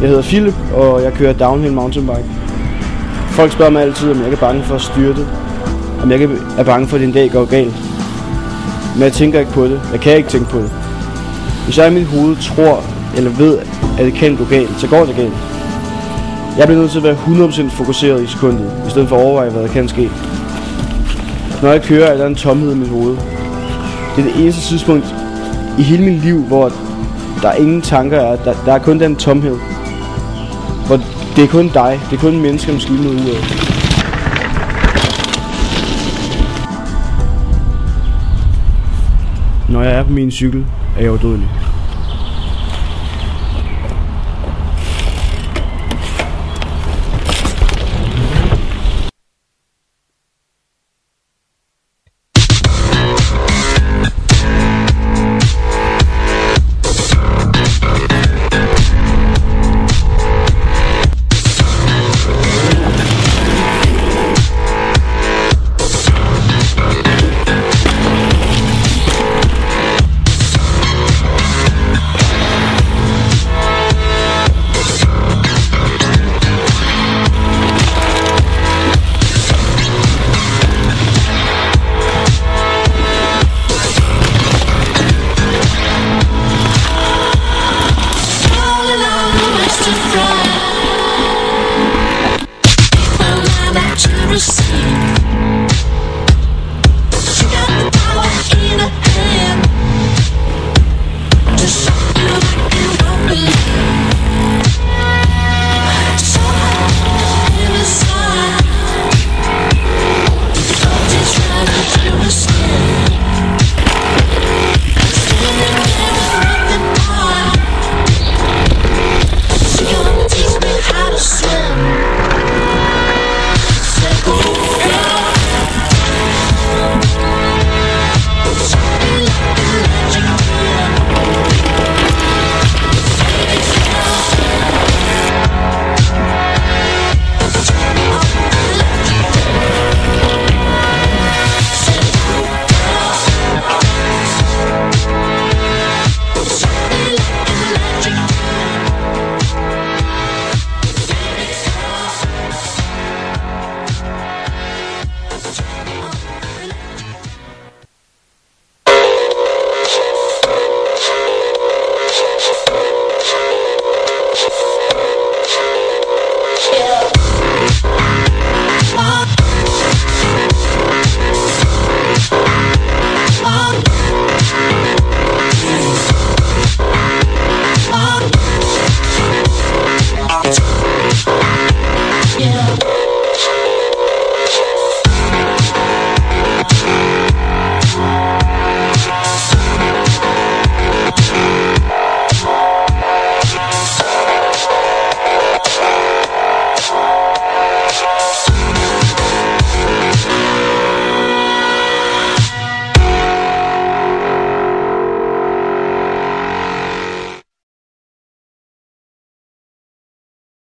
Jeg hedder Philip, og jeg kører downhill mountainbike. Folk spørger mig altid, om jeg er bange for at styrte. Om jeg er bange for, at det en dag går galt. Men jeg tænker ikke på det. Jeg kan ikke tænke på det. Hvis jeg i mit hoved tror, eller ved, at det kan gå galt, så går det galt. Jeg bliver nødt til at være 100% fokuseret i sekundet, i stedet for at overveje, hvad der kan ske. Når jeg kører, er der en tomhed i mit hoved. Det er det eneste tidspunkt i hele mit liv, hvor der er ingen tanker er. Der, der er kun den tomhed. Det er kun dig. Det er kun mennesker, der skal ud af. Når jeg er på min cykel, er jeg udødelig.